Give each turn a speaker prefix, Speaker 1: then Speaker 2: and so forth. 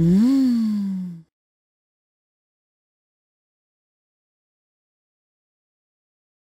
Speaker 1: 嗯。